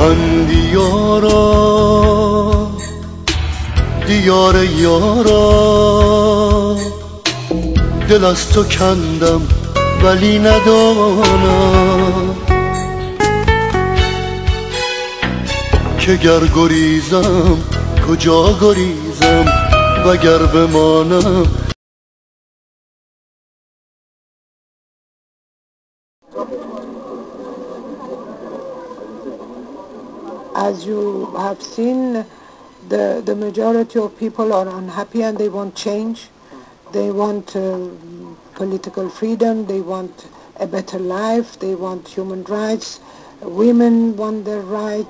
من دیارا دیار یارا. دل از تو کندم ولی ندانم که گر گریزم کجا گریزم؟ وگر بمانم. as you have seen, the, the majority of people are unhappy and they want change. They want uh, political freedom, they want a better life, they want human rights, women want their rights.